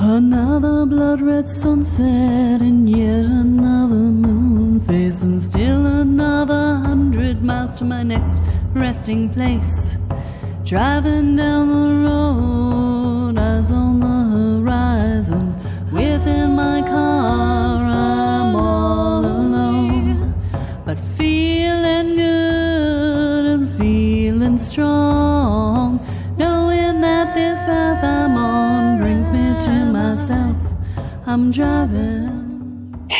Another blood red sunset and yet another moon phase, and still another hundred miles to my next resting place. Driving down the road, eyes on the I'm driving.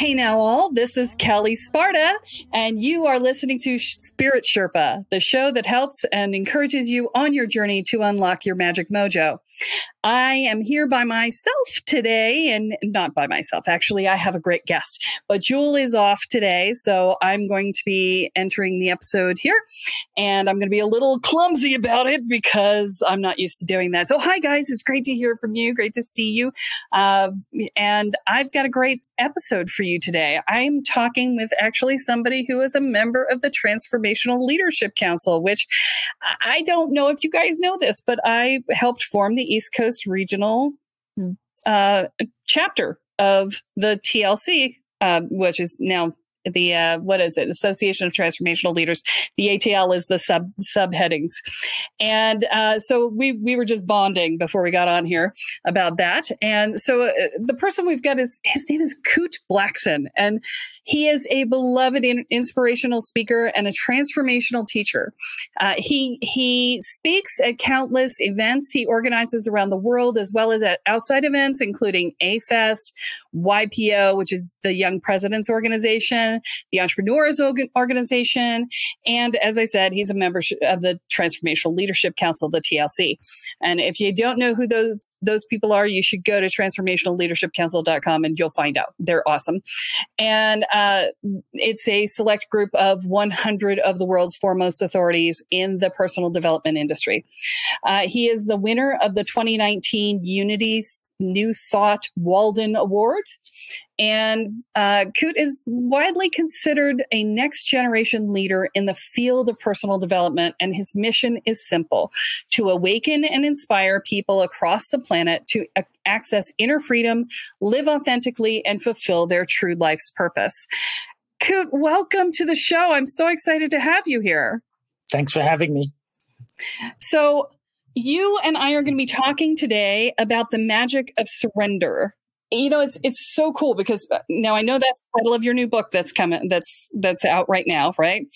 Hey now, all. This is Kelle Sparta, and you are listening to Spirit Sherpa, the show that helps and encourages you on your journey to unlock your magic mojo. I am here by myself today, and not by myself. Actually, I have a great guest, but Jewel is off today, so I'm going to be entering the episode here, and I'm going to be a little clumsy about it because I'm not used to doing that. So, hi guys, it's great to hear from you. Great to see you, uh, and I've got a great episode for you today. I'm talking with actually somebody who is a member of the Transformational Leadership Council, which I don't know if you guys know this, but I helped form the East Coast Regional uh, chapter of the TLC, uh, which is now the uh, what is it? Association of transformational leaders. The atl is the sub subheadings. And uh, so we we were just bonding before we got on here about that. And so uh, the person we've got is his name is Kute Blackson. And he is a beloved in, inspirational speaker and a transformational teacher uh, he he speaks at countless events he organizes around the world as well as at outside events including A-Fest ypo which is the young presidents organization the Entrepreneurs Organization. And as I said, he's a member of the Transformational Leadership Council, the TLC. And if you don't know who those, those people are, you should go to transformationalleadershipcouncil.com and you'll find out. They're awesome. And uh, it's a select group of 100 of the world's foremost authorities in the personal development industry. Uh, he is the winner of the 2019 Unity New Thought Walden Award. And uh, Kute is widely considered a next generation leader in the field of personal development. And his mission is simple to awaken and inspire people across the planet to access inner freedom, live authentically, and fulfill their true life's purpose. Kute, welcome to the show. I'm so excited to have you here. Thanks for having me. So, you and I are going to be talking today about the magic of surrender you know it's it's so cool because uh, now i know that's the title of your new book that's coming that's that's out right now right?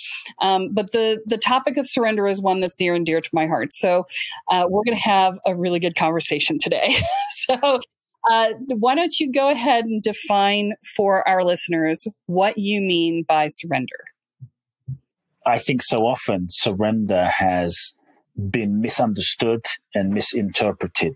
Um, but the the topic of surrender is one that's near and dear to my heart. So uh, we're going to have a really good conversation today. So uh, why don't you go ahead and define for our listeners what you mean by surrender? I think so often surrender has been misunderstood and misinterpreted.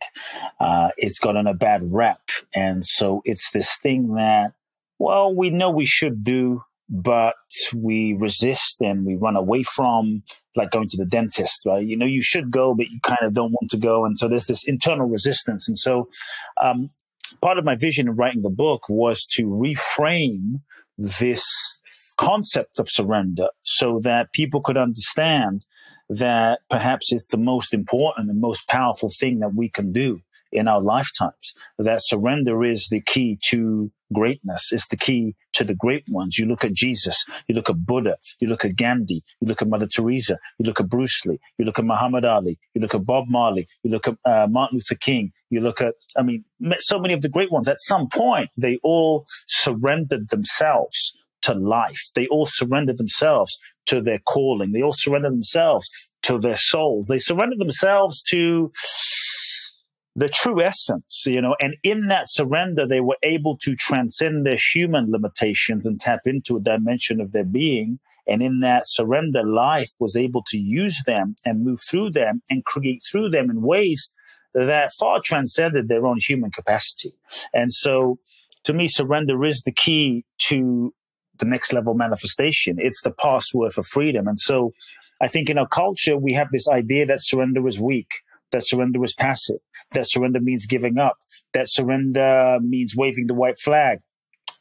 Uh, it's gotten a bad rap. And so it's this thing that, well, we know we should do, but we resist and we run away from, like going to the dentist, right? You know, you should go, but you kind of don't want to go. And so there's this internal resistance. And so, um, part of my vision in writing the book was to reframe this concept of surrender so that people could understand that perhaps it's the most important and most powerful thing that we can do in our lifetimes. That surrender is the key to greatness. It's the key to the great ones. You look at Jesus, you look at Buddha, you look at Gandhi, you look at Mother Teresa, you look at Bruce Lee, you look at Muhammad Ali, you look at Bob Marley, you look at uh, Martin Luther King, you look at, I mean, so many of the great ones. At some point, they all surrendered themselves to life. They all surrendered themselves to their calling. They all surrendered themselves to their souls. They surrendered themselves to the true essence, you know, and in that surrender, they were able to transcend their human limitations and tap into a dimension of their being. And in that surrender, life was able to use them and move through them and create through them in ways that far transcended their own human capacity. And so to me, surrender is the key to the next level manifestation. It's the password for freedom. And so I think in our culture, we have this idea that surrender is weak, that surrender is passive, that surrender means giving up, that surrender means waving the white flag,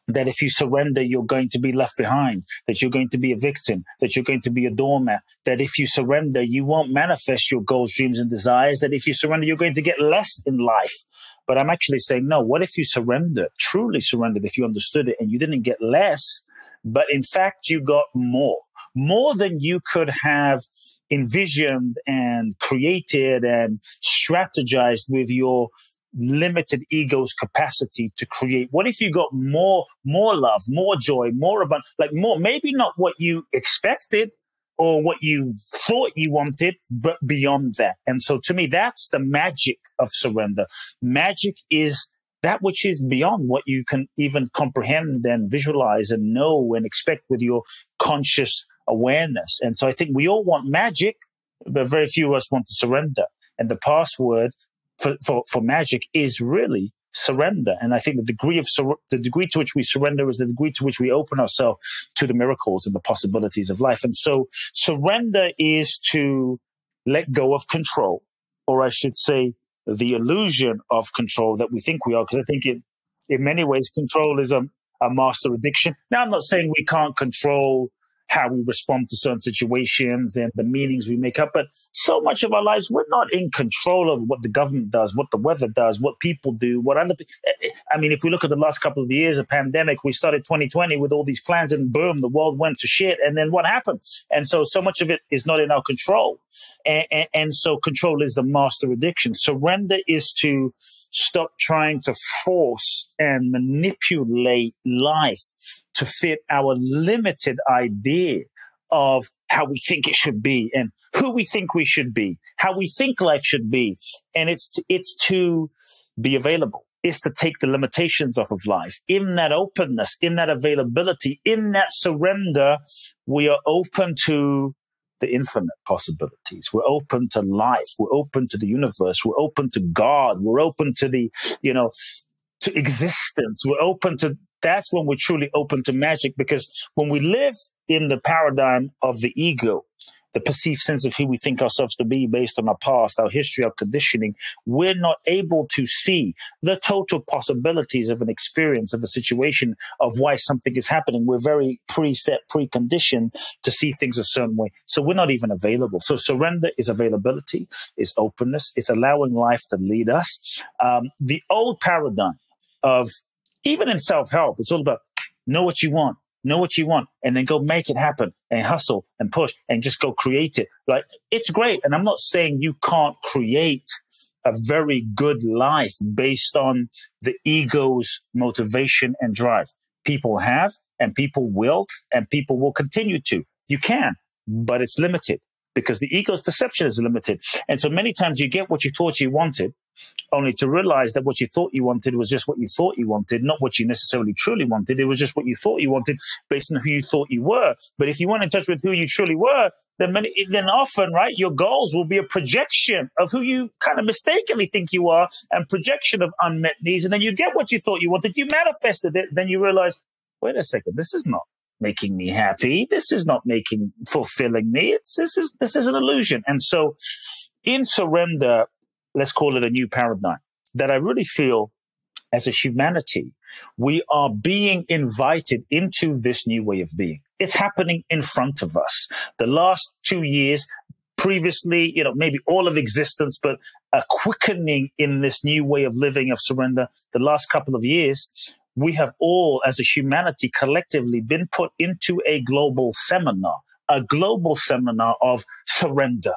that if you surrender, you're going to be left behind, that you're going to be a victim, that you're going to be a doormat, that if you surrender, you won't manifest your goals, dreams, and desires, that if you surrender, you're going to get less in life. But I'm actually saying, no, what if you surrender, truly surrendered, if you understood it and you didn't get less, but in fact, you got more, more than you could have envisioned and created and strategized with your limited ego's capacity to create what if you got more more love more joy more about like more maybe not what you expected or what you thought you wanted, but beyond that. And so to me, that's the magic of surrender. Magic is that which is beyond what you can even comprehend and visualize and know and expect with your conscious awareness. And so I think we all want magic, but very few of us want to surrender. And the password for, for, for magic is really surrender. And I think the degree of sur- the degree to which we surrender is the degree to which we open ourselves to the miracles and the possibilities of life. And so surrender is to let go of control, or I should say, the illusion of control that we think we are. Because I think it, in many ways, control is a, a master addiction. Now, I'm not saying we can't control how we respond to certain situations and the meanings we make up. But so much of our lives, we're not in control of what the government does, what the weather does, what people do, what other. Eh, eh, I mean, if we look at the last couple of years of pandemic, we started 2020 with all these plans, and boom, the world went to shit. And then what happened? And so, so much of it is not in our control. And, and, and so, control is the master addiction. Surrender is to stop trying to force and manipulate life to fit our limited idea of how we think it should be and who we think we should be, how we think life should be. And it's, to, it's to be available. It's to take the limitations off of life. In that openness, in that availability, in that surrender, we are open to the infinite possibilities. We're open to life. We're open to the universe. We're open to God. We're open to the, you know, to existence. We're open to, that's when we're truly open to magic because when we live in the paradigm of the ego, the perceived sense of who we think ourselves to be based on our past, our history, our conditioning, we're not able to see the total possibilities of an experience, of a situation, of why something is happening. We're very preset, preconditioned to see things a certain way. So we're not even available. So surrender is availability, is openness, it's allowing life to lead us. Um, the old paradigm of even in self help, it's all about know what you want, know what you want, and then go make it happen and hustle and push and just go create it. Like it's great. And I'm not saying you can't create a very good life based on the ego's motivation and drive. People have and people will and people will continue to. You can, but it's limited because the ego's perception is limited. And so many times you get what you thought you wanted only to realize that what you thought you wanted was just what you thought you wanted, not what you necessarily truly wanted. It was just what you thought you wanted based on who you thought you were. But if you weren't in touch with who you truly were, then many, then often, right, your goals will be a projection of who you kind of mistakenly think you are and projection of unmet needs. And then you get what you thought you wanted. You manifested it. Then you realize, wait a second, this is not making me happy. This is not making fulfilling me. It's, this is, this is an illusion. And so in surrender, let's call it a new paradigm that I really feel as a humanity, we are being invited into this new way of being. It's happening in front of us. The last two years, previously, you know, maybe all of existence, but a quickening in this new way of living, of surrender, the last couple of years, we have all, as a humanity, collectively been put into a global seminar, a global seminar of surrender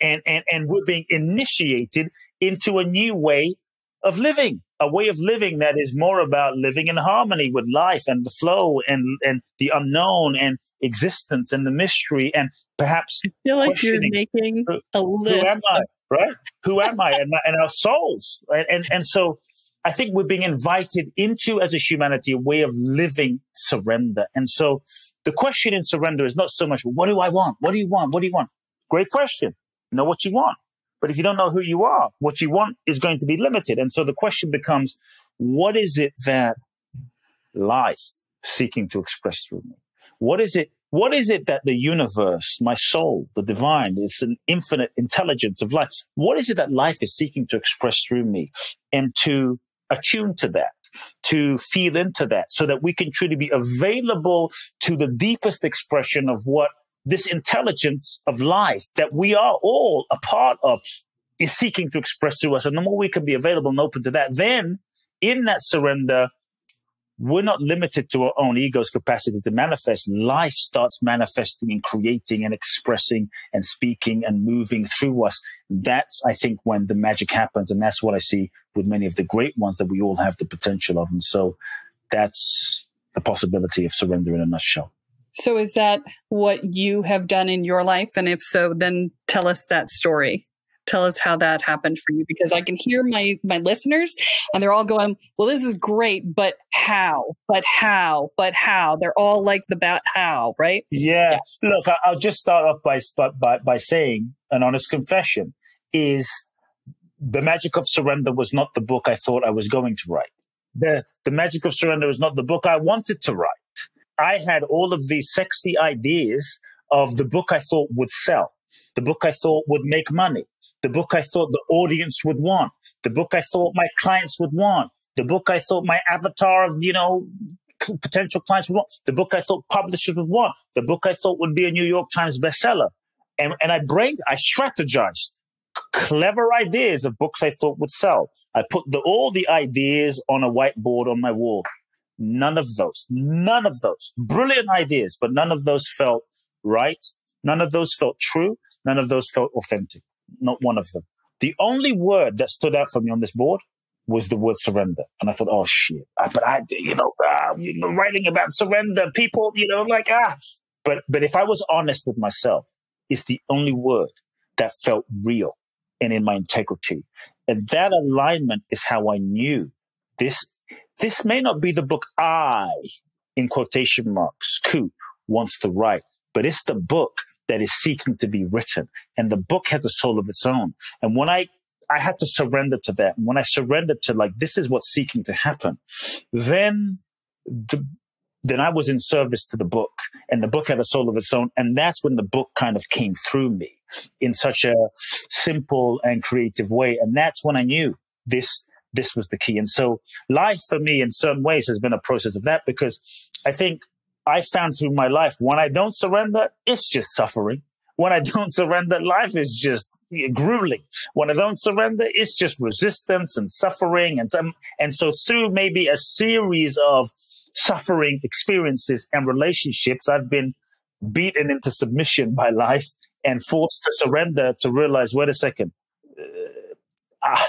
and, and, and we're being initiated into a new way of living, a way of living that is more about living in harmony with life and the flow and, and the unknown and existence and the mystery and perhaps I feel like you're making a list. Who am I? Right? Who am I? And, and our souls. Right? And, and so I think we're being invited into as a humanity a way of living surrender. And so the question in surrender is not so much, what do I want? What do you want? What do you want? Great question know what you want. But if you don't know who you are, what you want is going to be limited. And so the question becomes, what is it that life seeking to express through me? What is it? What is it that the universe, my soul, the divine, it's an infinite intelligence of life. What is it that life is seeking to express through me and to attune to that? to feel into that so that we can truly be available to the deepest expression of what this intelligence of life that we are all a part of is seeking to express to us. And the more we can be available and open to that, then in that surrender, we're not limited to our own ego's capacity to manifest. Life starts manifesting and creating and expressing and speaking and moving through us. That's, I think, when the magic happens. And that's what I see with many of the great ones that we all have the potential of. And so that's the possibility of surrender in a nutshell. So, is that what you have done in your life? And if so, then tell us that story tell us how that happened for you because I can hear my my listeners and they're all going, "Well, this is great, but how? But how? But how?" They're all like the about how, right? Yeah. yeah. Look, I'll just start off by by by saying an honest confession is the magic of surrender was not the book I thought I was going to write. The the magic of surrender was not the book I wanted to write. I had all of these sexy ideas of the book I thought would sell, the book I thought would make money, the book I thought the audience would want, the book I thought my clients would want, the book I thought my avatar of, you know, potential clients would want, the book I thought publishers would want, the book I thought would be a New York Times bestseller. And, and I brained, I strategized clever ideas of books I thought would sell. I put the, all the ideas on a whiteboard on my wall. None of those, none of those brilliant ideas, but none of those felt right. None of those felt true. None of those felt authentic not one of them. The only word that stood out for me on this board was the word surrender. And I thought, oh shit. But I, you know, uh, writing about surrender, people, you know, like, ah. But, but if I was honest with myself, it's the only word that felt real and in my integrity. And that alignment is how I knew this, this may not be the book I, in quotation marks, Kute wants to write, but it's the book that is seeking to be written. And the book has a soul of its own. And when I, I had to surrender to that. And when I surrendered to like, this is what's seeking to happen, then the, then I was in service to the book and the book had a soul of its own. And that's when the book kind of came through me in such a simple and creative way. And that's when I knew this, this was the key. And so life for me in certain ways has been a process of that because I think I found through my life when I don't surrender, it's just suffering. When I don't surrender, life is just grueling. When I don't surrender, it's just resistance and suffering. And, um, and so through maybe a series of suffering experiences and relationships, I've been beaten into submission by life and forced to surrender to realize, wait a second, uh, ah,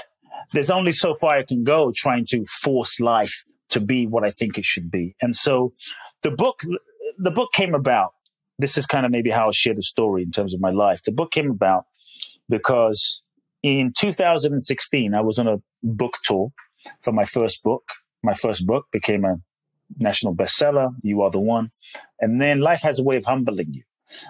there's only so far I can go trying to force life to be what I think it should be. And so the book, the book came about. This is kind of maybe how I'll share the story in terms of my life. The book came about because in 2016, I was on a book tour for my first book. My first book became a national bestseller. You are the one. And then life has a way of humbling you.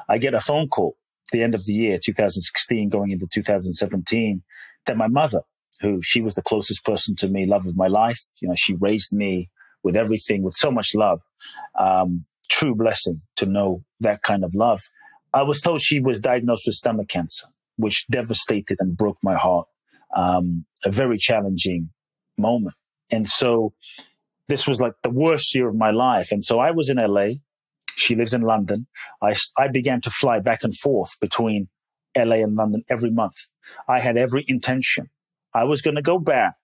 I get a phone call the end of the year, 2016, going into 2017, that my mother who she was the closest person to me, love of my life. You know, she raised me with everything, with so much love. Um, true blessing to know that kind of love. I was told she was diagnosed with stomach cancer, which devastated and broke my heart. Um, a very challenging moment. And so this was like the worst year of my life. And so I was in LA. She lives in London. I, I began to fly back and forth between LA and London every month. I had every intention I was going to go back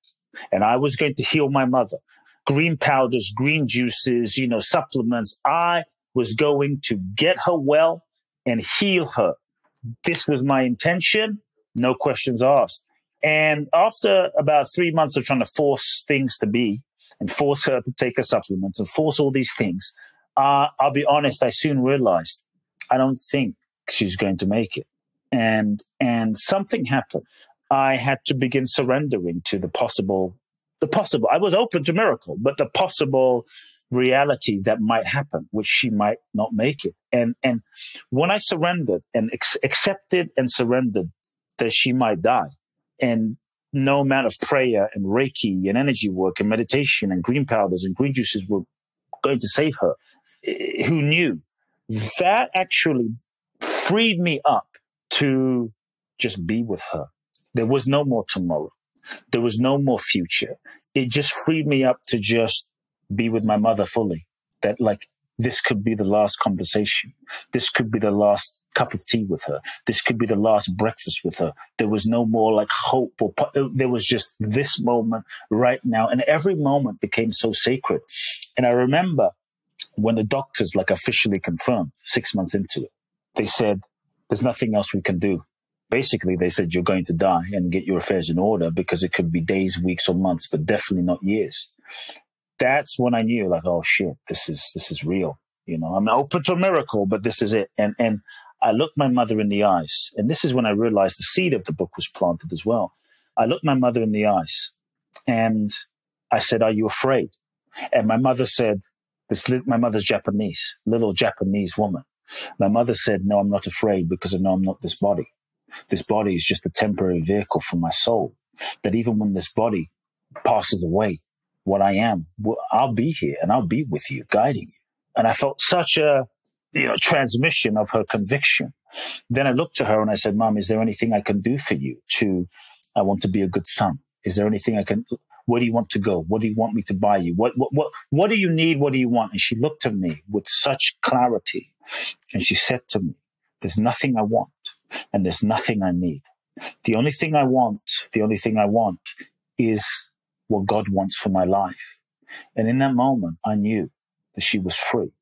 and I was going to heal my mother. Green powders, green juices, you know, supplements. I was going to get her well and heal her. This was my intention. No questions asked. And after about three months of trying to force things to be and force her to take her supplements and force all these things, uh, I'll be honest, I soon realized I don't think she's going to make it. And, and something happened. I had to begin surrendering to the possible, the possible. I was open to miracle, but the possible realities that might happen, which she might not make it. And and when I surrendered and ex- accepted and surrendered that she might die, and no amount of prayer and Reiki and energy work and meditation and green powders and green juices were going to save her. Eh, who knew? That actually freed me up to just be with her there was no more tomorrow. There was no more future. It just freed me up to just be with my mother fully. That like this could be the last conversation. This could be the last cup of tea with her. This could be the last breakfast with her. There was no more like hope or there was just this moment right now. And every moment became so sacred. And I remember when the doctors like officially confirmed six months into it, they said, there's nothing else we can do. Basically, they said you're going to die and get your affairs in order because it could be days, weeks, or months, but definitely not years. That's when I knew, like, oh shit, this is this is real. You know, I'm open to a miracle, but this is it. And and I looked my mother in the eyes, and this is when I realized the seed of the book was planted as well. I looked my mother in the eyes, and I said, "Are you afraid?" And my mother said, "This my mother's Japanese, little Japanese woman." My mother said, No, I'm not afraid because I know I'm not this body. This body is just a temporary vehicle for my soul. That even when this body passes away, what I am, I'll be here and I'll be with you, guiding you. And I felt such a, you know, transmission of her conviction. Then I looked to her and I said, Mom, is there anything I can do for you to, I want to be a good son? Is there anything I can, where do you want to go? What do you want me to buy you? What, what, what, what do you need? What do you want? And she looked at me with such clarity and she said to me, there's nothing I want and there's nothing I need. The only thing I want, the only thing I want is what God wants for my life. And in that moment, I knew that she was free.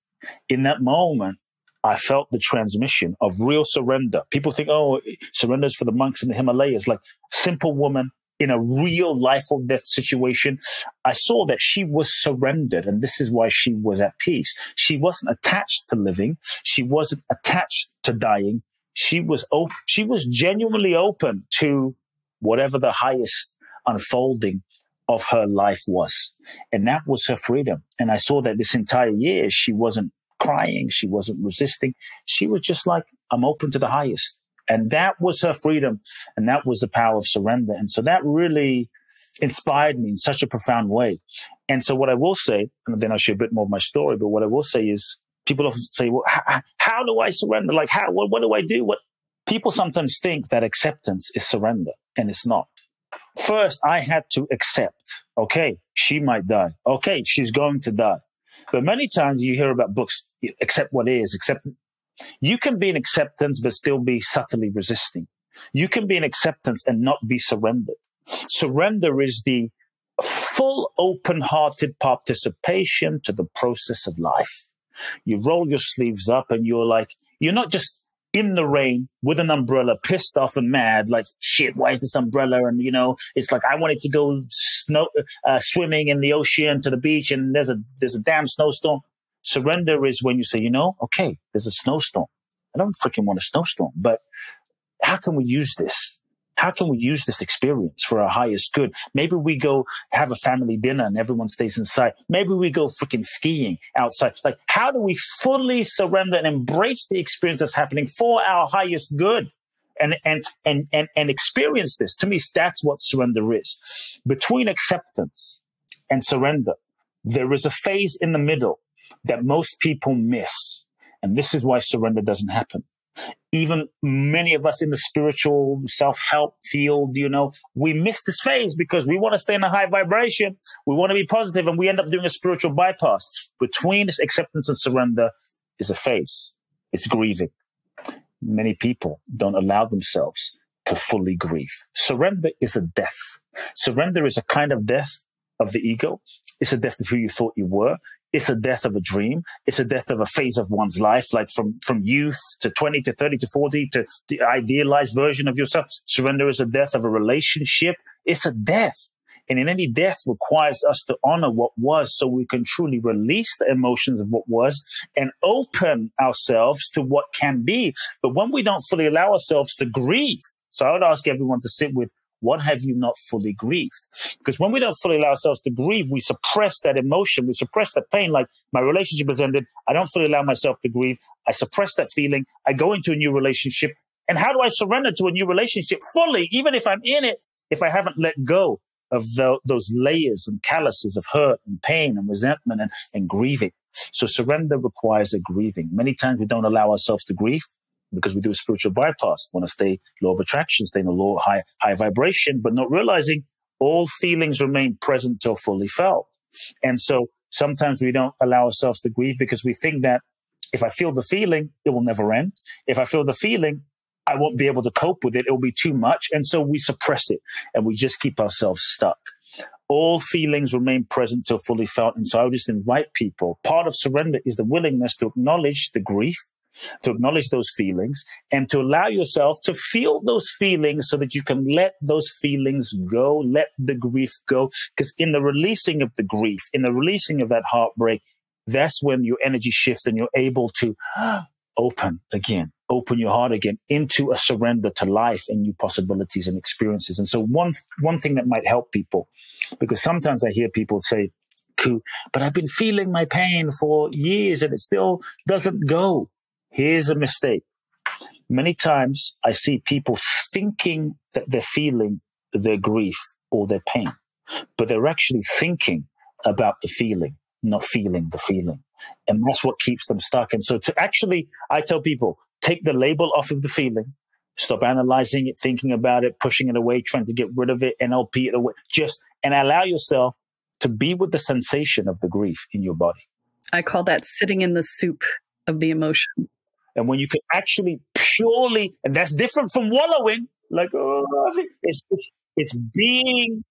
In that moment, I felt the transmission of real surrender. People think, oh, surrender is for the monks in the Himalayas. Like simple woman in a real life or death situation, I saw that she was surrendered. And this is why she was at peace. She wasn't attached to living. She wasn't attached to dying. She was, op- she was genuinely open to whatever the highest unfolding of her life was. And that was her freedom. And I saw that this entire year, she wasn't crying. She wasn't resisting. She was just like, I'm open to the highest. And that was her freedom. And that was the power of surrender. And so that really inspired me in such a profound way. And so what I will say, and then I'll share a bit more of my story, but what I will say is people often say, well, how do I surrender? Like, how, what, what do I do? What people sometimes think that acceptance is surrender and it's not. First, I had to accept, okay, she might die. Okay, she's going to die. But many times you hear about books, accept what is, accept you can be in acceptance, but still be subtly resisting. You can be in acceptance and not be surrendered. Surrender is the full open hearted participation to the process of life. You roll your sleeves up and you're like, you're not just in the rain with an umbrella, pissed off and mad, like, shit, why is this umbrella? And, you know, it's like, I wanted to go snow, uh, swimming in the ocean to the beach and there's a, there's a damn snowstorm. Surrender is when you say, you know, okay, there's a snowstorm. I don't freaking want a snowstorm, but how can we use this? How can we use this experience for our highest good? Maybe we go have a family dinner and everyone stays inside. Maybe we go freaking skiing outside. Like, how do we fully surrender and embrace the experience that's happening for our highest good? And, and, and, and, and experience this. To me, that's what surrender is. Between acceptance and surrender, there is a phase in the middle that most people miss. And this is why surrender doesn't happen. Even many of us in the spiritual self help field, you know, we miss this phase because we want to stay in a high vibration. We want to be positive and we end up doing a spiritual bypass. Between this acceptance and surrender is a phase. It's grieving. Many people don't allow themselves to fully grieve. Surrender is a death. Surrender is a kind of death of the ego. It's a death of who you thought you were. It's a death of a dream. It's a death of a phase of one's life, like from, from youth to 20 to 30 to 40 to the idealized version of yourself. Surrender is a death of a relationship. It's a death. And in any death requires us to honor what was so we can truly release the emotions of what was and open ourselves to what can be. But when we don't fully allow ourselves to grieve, so I would ask everyone to sit with what have you not fully grieved? Because when we don't fully allow ourselves to grieve, we suppress that emotion. We suppress that pain. Like my relationship has ended. I don't fully allow myself to grieve. I suppress that feeling. I go into a new relationship. And how do I surrender to a new relationship fully, even if I'm in it, if I haven't let go of the, those layers and calluses of hurt and pain and resentment and, and grieving? So surrender requires a grieving. Many times we don't allow ourselves to grieve because we do a spiritual bypass. We want to stay law of attraction, stay in a low, high, high vibration, but not realizing all feelings remain present till fully felt. And so sometimes we don't allow ourselves to grieve because we think that If I feel the feeling, it will never end. If I feel the feeling, I won't be able to cope with it. It'll be too much. And so we suppress it and we just keep ourselves stuck. All feelings remain present till fully felt. And so I would just invite people. Part of surrender is the willingness to acknowledge the grief, to acknowledge those feelings and to allow yourself to feel those feelings so that you can let those feelings go, let the grief go. Because in the releasing of the grief, in the releasing of that heartbreak, that's when your energy shifts and you're able to open again, open your heart again into a surrender to life and new possibilities and experiences. And so one, one thing that might help people, because sometimes I hear people say, but I've been feeling my pain for years and it still doesn't go. Here's a mistake. Many times I see people thinking that they're feeling their grief or their pain, but they're actually thinking about the feeling, not feeling the feeling. And that's what keeps them stuck. And so to actually, I tell people, take the label off of the feeling, stop analyzing it, thinking about it, pushing it away, trying to get rid of it, NLP it away, just, and allow yourself to be with the sensation of the grief in your body. I call that sitting in the soup of the emotion. And when you can actually purely, and that's different from wallowing, like, oh, it's, it's, it's being,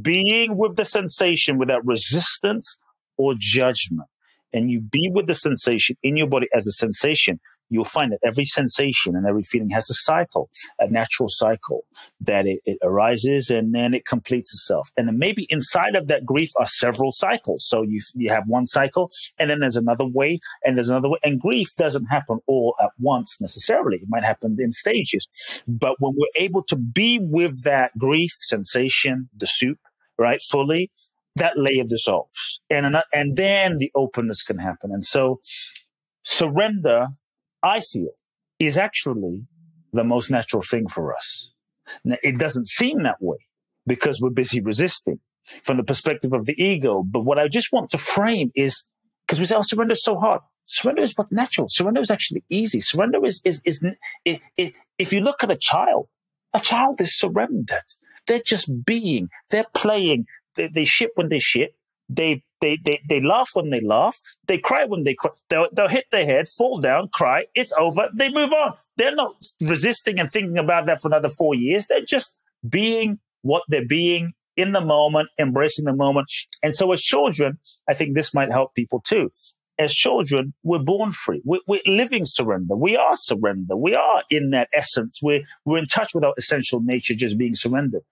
being with the sensation without resistance or judgment. And you be with the sensation in your body as a sensation, you'll find that every sensation and every feeling has a cycle, a natural cycle that it, it, arises and then it completes itself. And then maybe inside of that grief are several cycles. So you, you have one cycle and then there's another way and there's another way. And grief doesn't happen all at once necessarily. It might happen in stages. But when we're able to be with that grief sensation, the soup, right, fully, that layer dissolves and, and then the openness can happen. And so surrender, I feel, is actually the most natural thing for us. Now, it doesn't seem that way because we're busy resisting from the perspective of the ego. But what I just want to frame is because we say, oh, surrender is so hard. Surrender is what's natural. Surrender is actually easy. Surrender is, is, is, it, it, if you look at a child, a child is surrendered. They're just being, they're playing, they, they shit when they shit. They, they, they, they laugh when they laugh. They cry when they cry. They'll, they'll hit their head, fall down, cry. It's over. They move on. They're not resisting and thinking about that for another four years. They're just being what they're being in the moment, embracing the moment. And so as children, I think this might help people too as children, we're born free. We're, we're, living surrender. We are surrender. We are in that essence. We're, we're in touch with our essential nature, just being surrendered.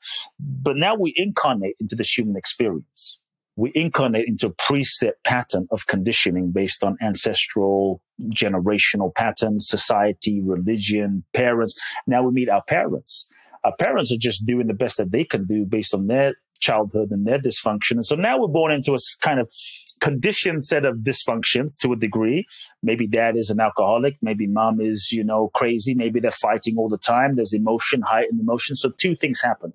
But now we incarnate into the human experience. We incarnate into a preset pattern of conditioning based on ancestral, generational patterns, society, religion, parents. Now we meet our parents. Our parents are just doing the best that they can do based on their childhood and their dysfunction. And so now we're born into a kind of conditioned set of dysfunctions to a degree. Maybe dad is an alcoholic. Maybe mom is, you know, crazy. Maybe they're fighting all the time. There's emotion, heightened emotion. So two things happen.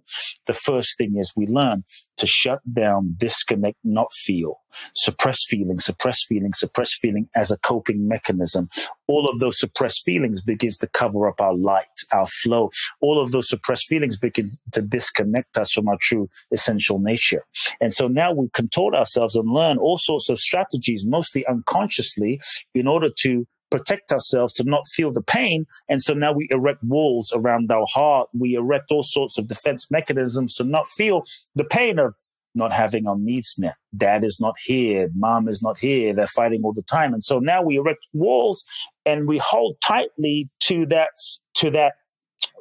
The first thing is we learn to shut down, disconnect, not feel, suppress feeling, suppress feeling, suppress feeling as a coping mechanism. All of those suppressed feelings begins to cover up our light, our flow. All of those suppressed feelings begin to disconnect us from our true essential nature. And so now we contort ourselves and learn all sorts of strategies, mostly unconsciously, in order to protect ourselves to not feel the pain. And so now we erect walls around our heart. We erect all sorts of defense mechanisms to not feel the pain of not having our needs met. Dad is not here. Mom is not here. They're fighting all the time. And so now we erect walls and we hold tightly to that, to that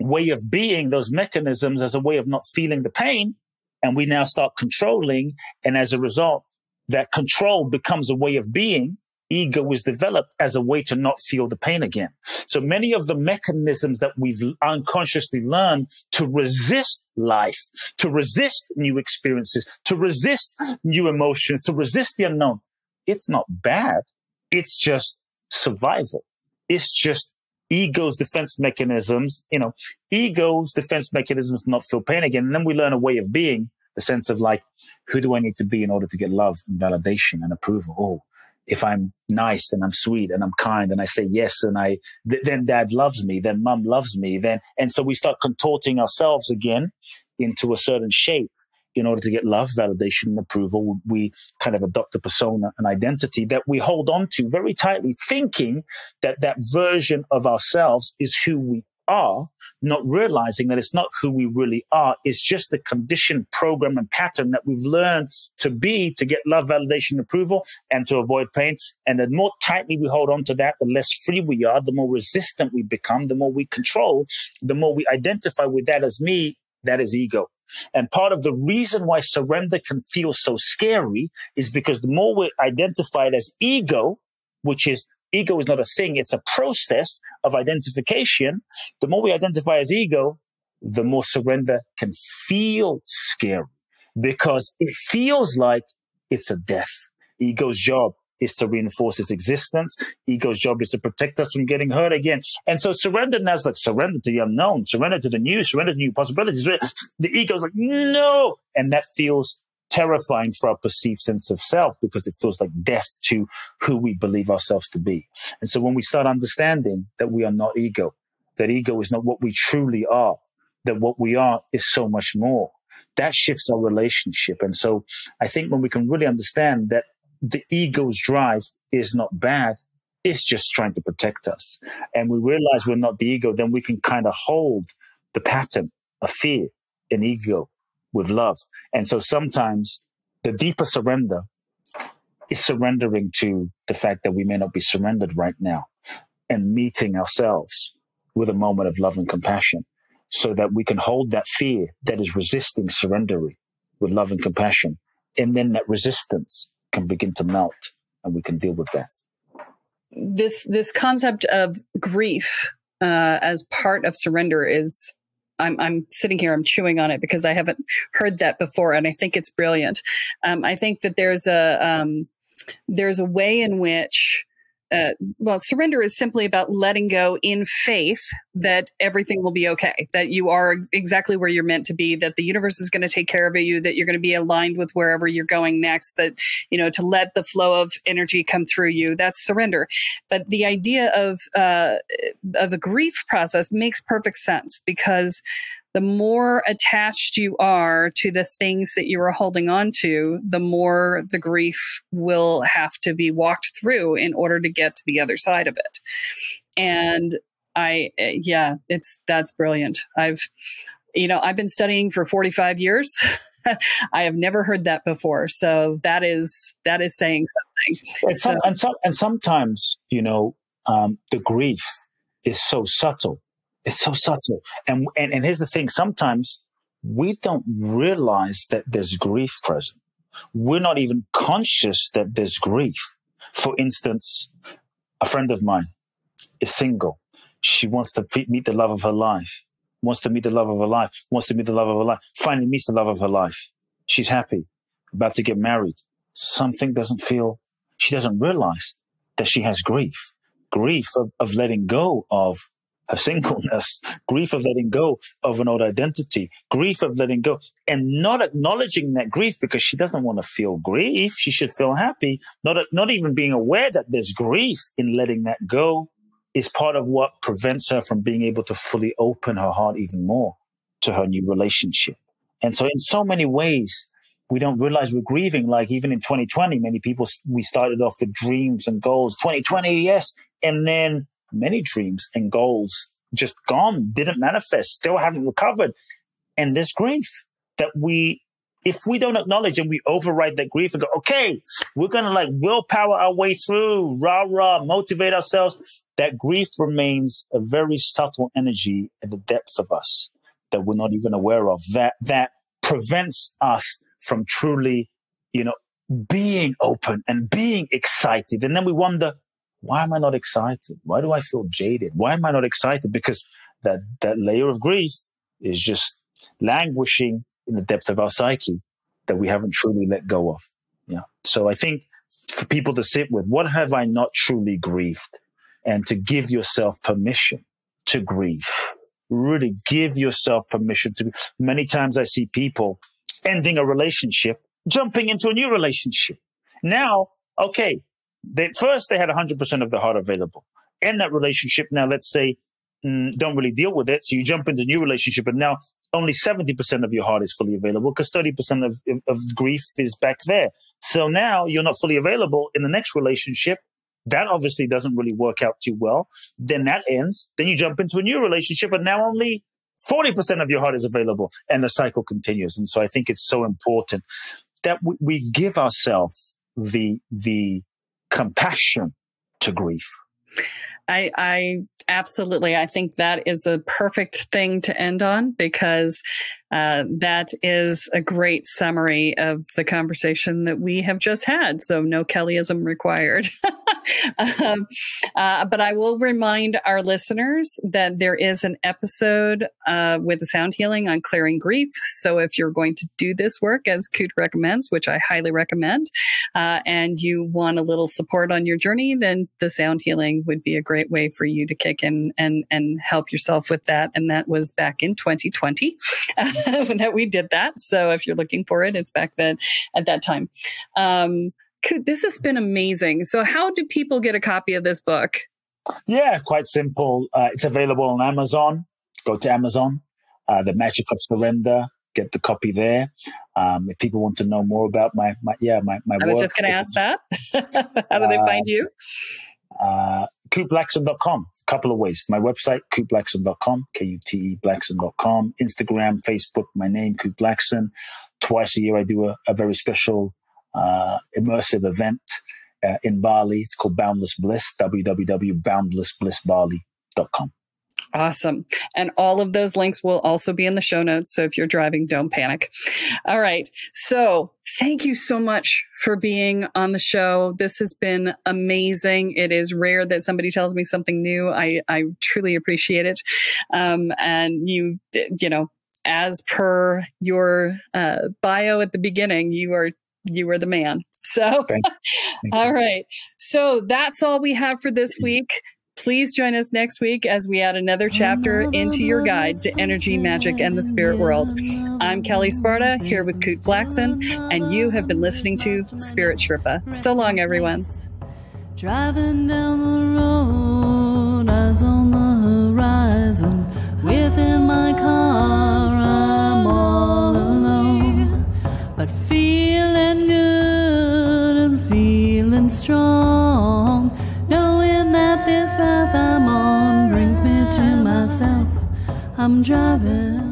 way of being, those mechanisms as a way of not feeling the pain. And we now start controlling. And as a result, that control becomes a way of being ego was developed as a way to not feel the pain again. So many of the mechanisms that we've unconsciously learned to resist life, to resist new experiences, to resist new emotions, to resist the unknown, it's not bad. It's just survival. It's just ego's defense mechanisms, you know, ego's defense mechanisms not feel pain again. And then we learn a way of being the sense of like, who do I need to be in order to get love and validation and approval? Oh, if I'm nice and I'm sweet and I'm kind and I say yes and I, th- then dad loves me, then mom loves me, then, and so we start contorting ourselves again into a certain shape. in order to get love, validation, and approval, we kind of adopt a persona, an identity that we hold on to very tightly, thinking that that version of ourselves is who we are, not realizing that it's not who we really are. It's just the conditioned program and pattern that we've learned to be to get love, validation, approval, and to avoid pain. And the more tightly we hold on to that, the less free we are, the more resistant we become, the more we control, the more we identify with that as me, that is ego. And part of the reason why surrender can feel so scary is because the more we're identified as ego, which is ego is not a thing, it's a process of identification. The more we identify as ego, the more surrender can feel scary because it feels like it's a death. Ego's job is to reinforce its existence. Ego's job is to protect us from getting hurt again. And so surrender now is like surrender to the unknown, surrender to the new, surrender to new possibilities. The ego's like, no. And that feels terrifying for our perceived sense of self because it feels like death to who we believe ourselves to be. And so when we start understanding that we are not ego, that ego is not what we truly are, that what we are is so much more, that shifts our relationship. And so I think when we can really understand that the ego's drive is not bad, it's just trying to protect us. And we realize we're not the ego, then we can kind of hold the pattern of fear and ego with love. And so sometimes the deeper surrender is surrendering to the fact that we may not be surrendered right now and meeting ourselves with a moment of love and compassion so that we can hold that fear that is resisting surrendering with love and compassion. And then that resistance can begin to melt and we can deal with that. This, this concept of grief uh, as part of surrender is I'm, I'm sitting here, I'm chewing on it because I haven't heard that before, and I think it's brilliant. Um, I think that there's a um, there's a way in which uh, well, surrender is simply about letting go in faith that everything will be okay, that you are exactly where you're meant to be, that the universe is going to take care of you, that you're going to be aligned with wherever you're going next, that, you know, to let the flow of energy come through you. That's surrender. But the idea of, uh, of a grief process makes perfect sense because the more attached you are to the things that you are holding on to, the more the grief will have to be walked through in order to get to the other side of it. And I, yeah, it's that's brilliant. I've, you know, I've been studying for 45 years. I have never heard that before. So that is that is saying something. And, some, so, and, some, and sometimes, you know, um, the grief is so subtle it's so subtle. And, and, and here's the thing. Sometimes we don't realize that there's grief present. We're not even conscious that there's grief. For instance, a friend of mine is single. She wants to meet the love of her life, wants to meet the love of her life, wants to meet the love of her life, finally meets the love of her life. She's happy, about to get married. Something doesn't feel, she doesn't realize that she has grief, grief of, of letting go of her singleness, grief of letting go of an old identity, grief of letting go and not acknowledging that grief because she doesn't want to feel grief. She should feel happy. Not, not even being aware that there's grief in letting that go is part of what prevents her from being able to fully open her heart even more to her new relationship. And so in so many ways, we don't realize we're grieving. Like even in 2020, many people, we started off with dreams and goals. 2020, yes. And then many dreams and goals just gone, didn't manifest, still haven't recovered. And this grief that we, if we don't acknowledge and we override that grief and go, okay, we're going to like willpower our way through, rah, rah, motivate ourselves. That grief remains a very subtle energy at the depths of us that we're not even aware of that, that prevents us from truly, you know, being open and being excited. And then we wonder, why am I not excited? Why do I feel jaded? Why am I not excited? Because that, that layer of grief is just languishing in the depth of our psyche that we haven't truly let go of. Yeah. So I think for people to sit with, what have I not truly grieved? And to give yourself permission to grieve. Really give yourself permission to. Many times I see people ending a relationship, jumping into a new relationship. Now, okay, they, first they had 100% of the heart available. In that relationship, now let's say, mm, don't really deal with it. So you jump into a new relationship and now only 70% of your heart is fully available because 30% of, of grief is back there. So now you're not fully available in the next relationship. That obviously doesn't really work out too well. Then that ends. Then you jump into a new relationship and now only 40% of your heart is available and the cycle continues. And so I think it's so important that we, we give ourselves the, the compassion to grief. I, I absolutely, I think that is a perfect thing to end on because uh, that is a great summary of the conversation that we have just had. So no Kellyism required. um, uh, but I will remind our listeners that there is an episode uh, with the sound healing on clearing grief. So if you're going to do this work as Kute recommends, which I highly recommend, uh, and you want a little support on your journey, then the sound healing would be a great way for you to kick in and and help yourself with that. And that was back in 2020. that we did that. So if you're looking for it, it's back then at that time. Um, this has been amazing. So how do people get a copy of this book? Yeah, quite simple. Uh, it's available on Amazon. Go to Amazon, uh, The Magic of Surrender. Get the copy there. Um, if people want to know more about my, my yeah, my, my I was work, just going to ask that. How do they uh, find you? Uh, KuteBlackson.com. A couple of ways. My website, KuteBlackson.com, K-U-T-E Blackson.com. Instagram, Facebook, my name, Kute Blackson. Twice a year, I do a, a very special uh, immersive event uh, in Bali. It's called Boundless Bliss, www.boundlessblissbali.com. Awesome. And all of those links will also be in the show notes. So if you're driving, don't panic. All right. So thank you so much for being on the show. This has been amazing. It is rare that somebody tells me something new. I, I truly appreciate it. Um, and you, you know, as per your uh, bio at the beginning, you are you were the man. So, Thank all right. So that's all we have for this week. Please join us next week as we add another chapter into your guide to energy, magic, and the spirit world. I'm Kelle Sparta here with Kute Blackson, and you have been listening to Spirit Sherpa. So long, everyone. Driving down the road, eyes on the horizon, within my car, I'm all alone, but feeling good and feeling strong I'm driving.